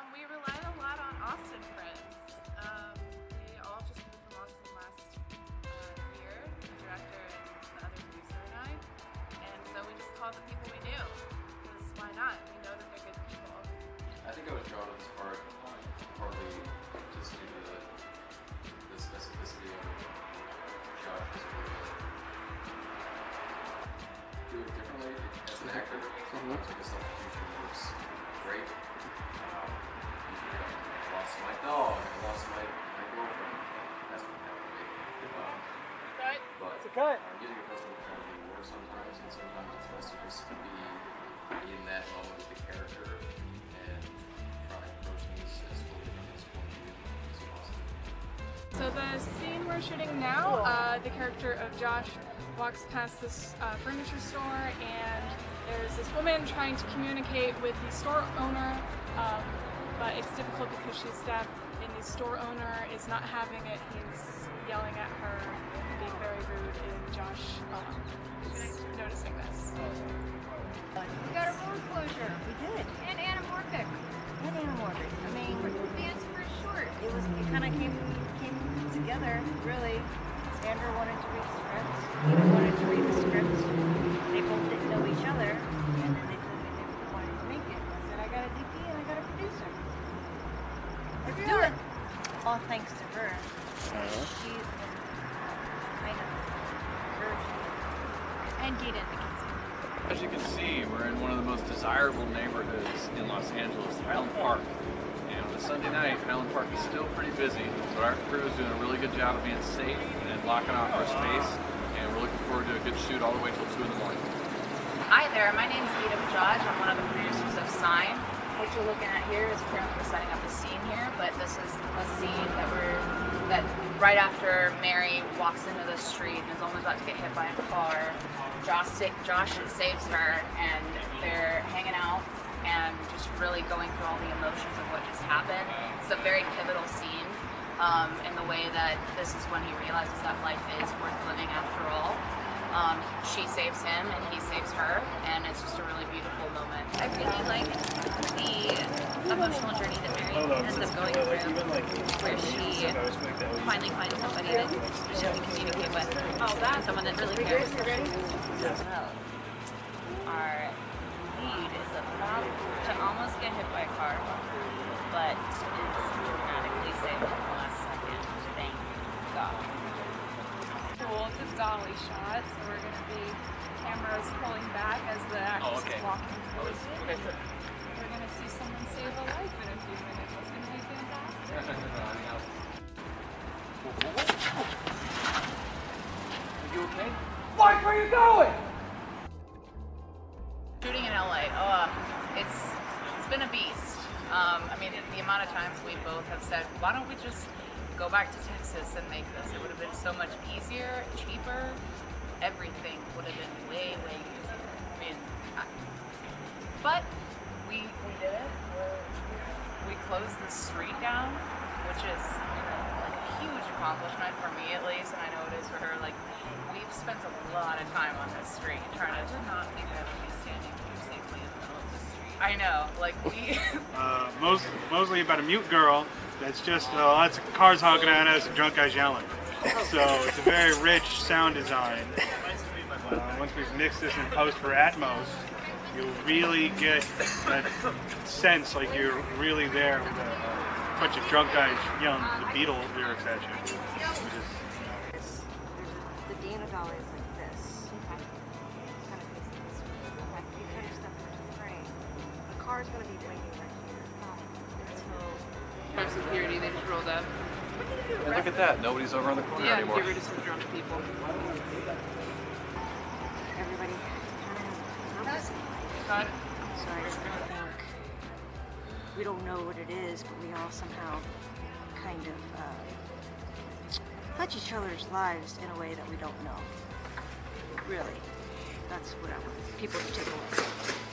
Um, we relied a lot on Austin friends. Um, but It's a cut. uh, music and festival can be worse sometimes, and sometimes it's best to be in that moment with the character and try and approach things as fully from his point of view as possible. So the scene we're shooting now, uh, the character of Josh walks past this uh, furniture store and there's this woman trying to communicate with the store owner, um, but it's difficult because she's deaf and the store owner is not having it. He's yelling at her, kind of came came together really. Sandra wanted to read the script. Mm-hmm. Eva wanted to read the script. They both didn't know each other, and then they told me they wanted to make it. I said, I got a DP and I got a producer. Let's do it. All thanks to her. Uh-huh. She's been kind of encouraging. And Gaten. As you can see, we're in one of the most desirable neighborhoods in Los Angeles, Highland Park. Sunday night, Highland Park is still pretty busy, but our crew is doing a really good job of being safe and blocking off our space. And we're looking forward to a good shoot all the way till 2 in the morning. Hi there, my name is Gita Bajaj. I'm one of the producers of Sign. What you're looking at here is currently setting up a scene here, but this is a scene that we're that right after Mary walks into the street and is almost about to get hit by a car. Josh, Josh saves her, and they're hanging out and just really going through all the emotions of what just happened. It's a very pivotal scene um, in the way that this is when he realizes that life is worth living after all. Um, she saves him and he saves her, and it's just a really beautiful moment. I really like the emotional journey that Mary ends up going through, where she finally finds somebody that she can communicate with, oh, that someone that really cares. Well, our lead is about to almost get hit by a car, but is dramatically saved at the last second. Thank God. Cool, it's a dolly shot, so we're going to be cameras pulling back as the oh, actress okay. is walking oh, towards it. We're going to see someone save a life in a few minutes. It's going to be fantastic. Are you okay? Mike, where are you going? Oh, it's it's been a beast. Um, I mean, the amount of times we both have said, why don't we just go back to Texas and make this? It would have been so much easier, cheaper. Everything would have been way, way easier. I mean, I, but we we did it. We're, closed the street down, which is you know, like a huge accomplishment for me at least, and I know it is for her. Like we've spent a lot of time on this street trying to not think that would I know, like we. Uh, most, mostly about a mute girl that's just uh, lots of cars honking at us and drunk guys yelling. So it's a very rich sound design. Uh, once we've mixed this in post for Atmos, you'll really get that sense like you're really there with a bunch of drunk guys yelling the Beatles lyrics at you. Which is There's, there's a, the Dana doll The car's gonna be waiting right here. Until security, they just rolled up. And look at that, nobody's over on the corner Yeah, anymore. get rid of some drunk people. everybody kind of nervous. Got it. So I think we don't know what it is, but we all somehow kind of uh, touch each other's lives in a way that we don't know. Really, that's what I want people to take away.